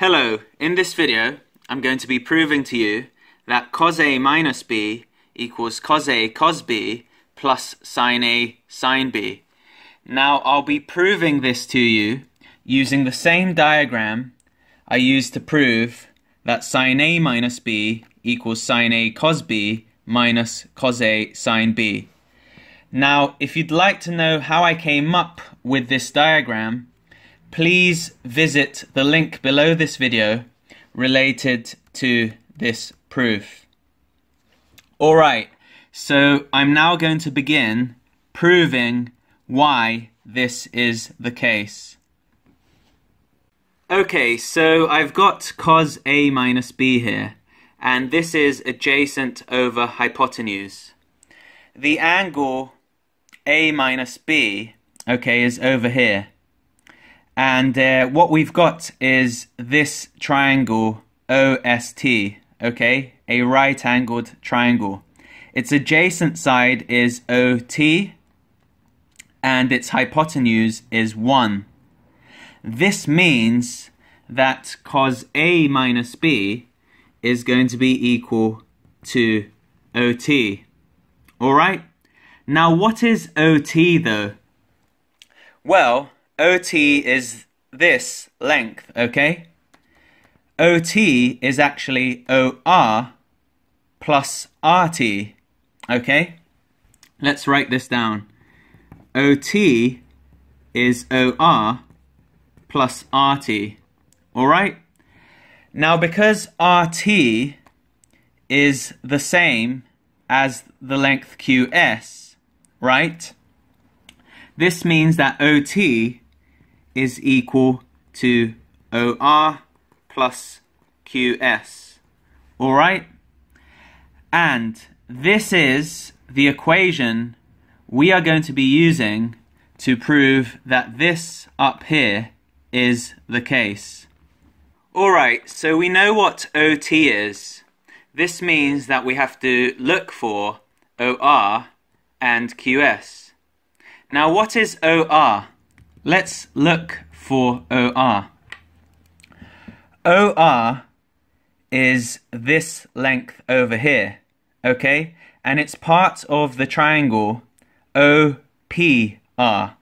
Hello, in this video I'm going to be proving to you that cos A minus B equals cos A cos B plus sin A sin B. Now I'll be proving this to you using the same diagram I used to prove that sin A minus B equals sin A cos B minus cos A sin B. Now if you'd like to know how I came up with this diagram please visit the link below this video related to this proof. Alright, so I'm now going to begin proving why this is the case. Okay, so I've got cos A minus B here, and this is adjacent over hypotenuse. The angle A minus B, okay, is over here. And uh, what we've got is this triangle OST, okay? A right-angled triangle. Its adjacent side is OT and its hypotenuse is 1. This means that cos A minus B is going to be equal to OT. Alright? Now what is OT though? Well, OT is this length, okay? OT is actually OR plus RT, okay? Let's write this down. OT is OR plus RT, alright? Now because RT is the same as the length QS, right? This means that OT is equal to OR plus QS. Alright? And this is the equation we are going to be using to prove that this up here is the case. Alright, so we know what OT is. This means that we have to look for OR and QS. Now what is OR? Let's look for OR. OR is this length over here, okay? And it's part of the triangle OPR,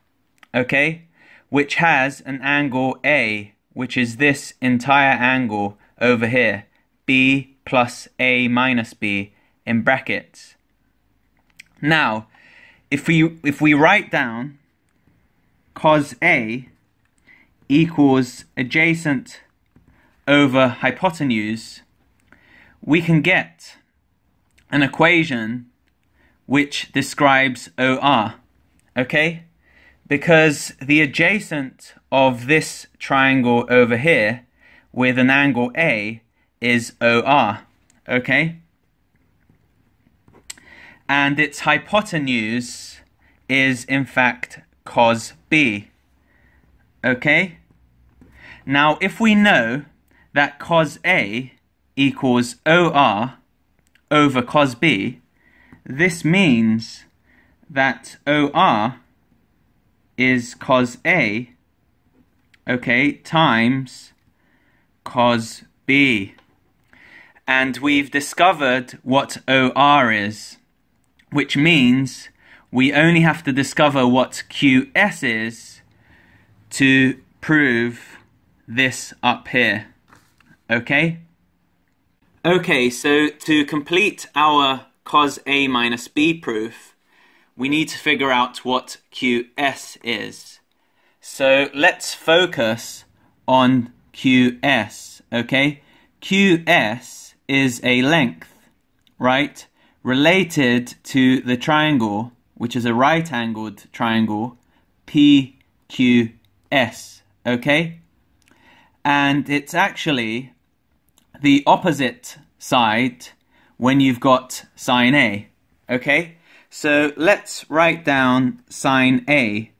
okay? Which has an angle A, which is this entire angle over here, B plus A minus B in brackets. Now, if we if we write down cos A equals adjacent over hypotenuse, we can get an equation which describes OR, okay? Because the adjacent of this triangle over here with an angle A is OR, okay? And its hypotenuse is in fact cos B. Okay? Now, if we know that cos A equals OR over cos B, this means that OR is cos A, okay, times cos B. And we've discovered what OR is, which means we only have to discover what QS is to prove this up here. Okay? Okay, so to complete our cos A minus B proof, we need to figure out what QS is. So let's focus on QS, okay? QS is a length, right, related to the triangle which is a right angled triangle, PQS, okay? And it's actually the opposite side when you've got sine A, okay? So let's write down sine A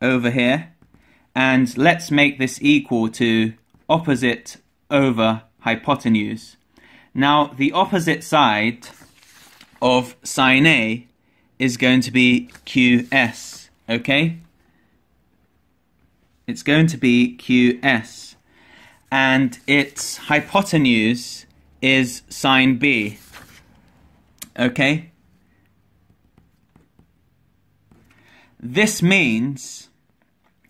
over here, and let's make this equal to opposite over hypotenuse. Now, the opposite side of sine A is going to be QS, okay? It's going to be QS. and its hypotenuse is sine B. Okay? This means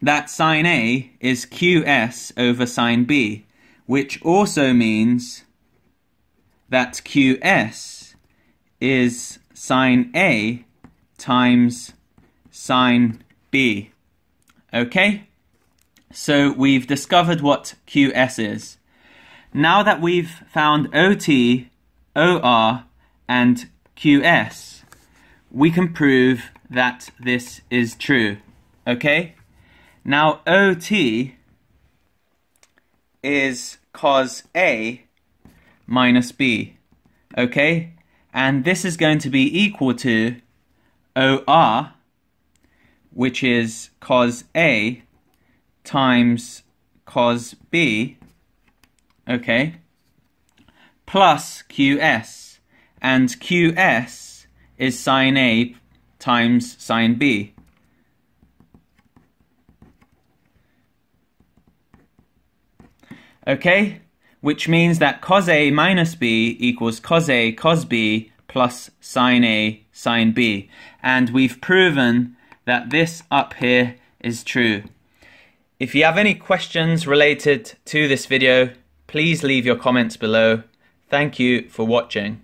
that sine A is QS over sine B, which also means that QS is sine A times sine B. Okay? So we've discovered what QS is. Now that we've found OT, OR, and QS, we can prove that this is true. Okay? Now OT is cos A minus B. Okay? And this is going to be equal to OR, which is cos A times cos B, okay, plus QS. And QS is sine A times sine B. Okay, which means that cos A minus B equals cos A cos B plus sine A sine B. And we've proven that this up here is true. If you have any questions related to this video, please leave your comments below. Thank you for watching.